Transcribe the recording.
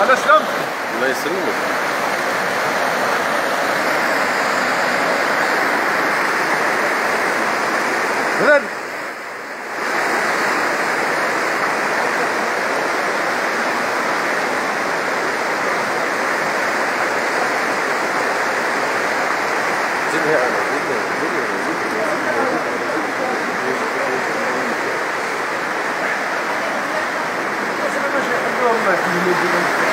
Alles stimmt. Nice Ruhe. Good. Thank you.